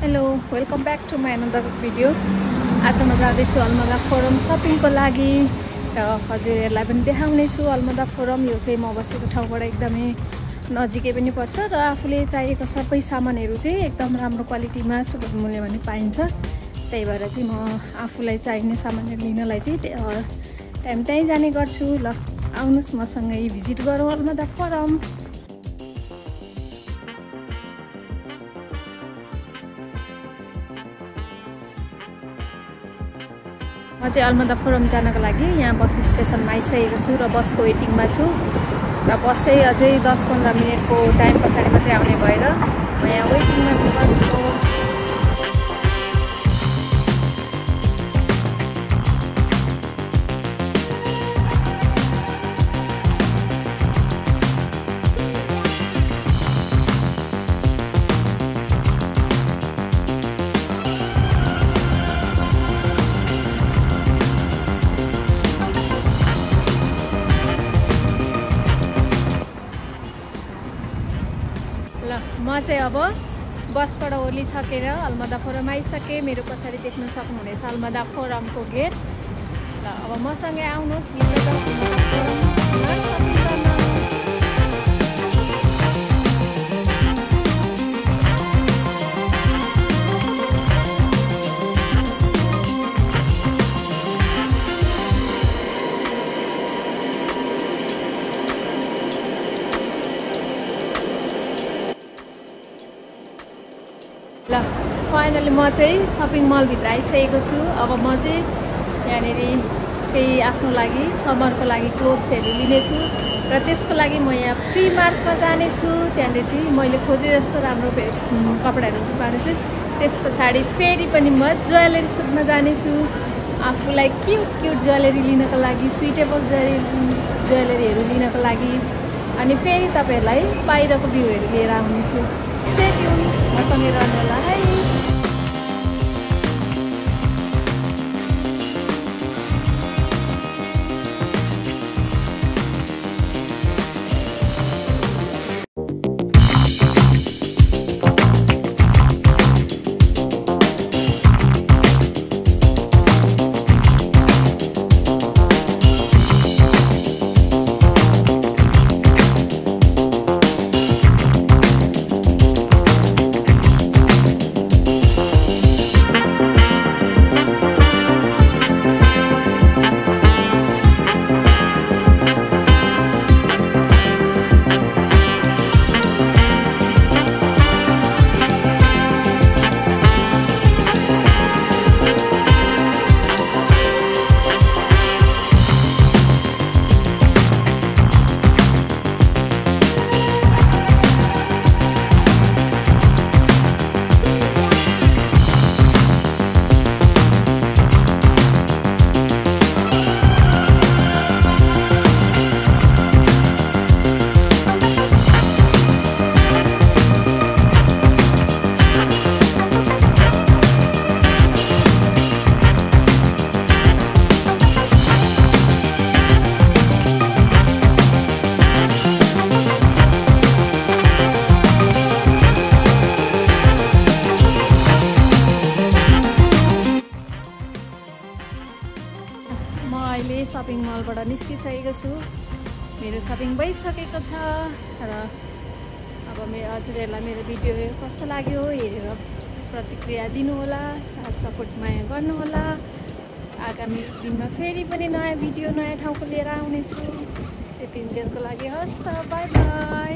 Hello welcome back to my another video आज म जाँदैछु अलमदा फोरम सपिङको लागि। र हजुरहरूलाई पनि देखाउनेछु अलमदा फोरम यो चाहिँ म बसेको ठाउँबाट एकदमै नजिकै पनि पर्छ र आफूले चाहिएको सबै सामानहरू चाहिँ एकदम राम्रो क्वालिटीमा सुलभ मूल्यमा पनि पाइन्छ। त्यही भएर चाहिँ म आफूलाई चाहिने सामानहरू लिनलाई चाहिँ टाइम त्यहीँ जाने गर्छु। ल आउनुहोस् मसँगै भिजिट गरौँ अलमदा फोरम म चाहिँ अलमदा फोरम जानको लागि यहाँ बस स्टेसनमा आइसकेको छु र बसको वेटिङमा छु। र बस चाहिँ अझै दस पन्ध्र मिनटको टाइम पछाडि मात्रै आउने भएर म यहाँ वेटिङमा छु बसको। ल म चाहिँ अब बसबाट ओर्लिसकेर अलमदा फोरम आइसकेँ। मेरो पछाडि देख्न सक्नुहुनेछ अलमदा फोरमको गेट। ल अब मसँगै आउनुहोस्। ल फाइनली म चाहिँ सपिङ मलभित्र आइसकेको छु। अब म चाहिँ यहाँनिर केही आफ्नो लागि समरको लागि क्लोथ्सहरू लिनेछु र त्यसको लागि म यहाँ प्री मार्टमा जानेछु त्यहाँनिर चाहिँ मैले खोजे जस्तो राम्रो कपडाहरू पाउने छु। त्यस पछाडि फेरि पनि म ज्वेलरी सुटमा जानेछु आफूलाई क्युट क्युट ज्वेलरी लिनको लागि सुइटेबल ज्वेलरी ज्वेलरीहरू लिनको लागि। अनि फेरि तपाईँहरूलाई बाहिरको भ्यूहरू लिएर आउनेछु। स्टेट्यु मसँगै रहनु होला है सपिङ मलबाट निस्किसकेको छु। मेरो सपिङ भइसकेको छ र अब मेरो हजुरहरूलाई मेरो भिडियो कस्तो लाग्यो हेरेर प्रतिक्रिया दिनुहोला साथ सपोर्ट माया गर्नुहोला। आगामी दिनमा फेरि पनि नयाँ भिडियो नयाँ ठाउँको लिएर आउनेछु। त्यति जेलको लागि हस् त बाई बाई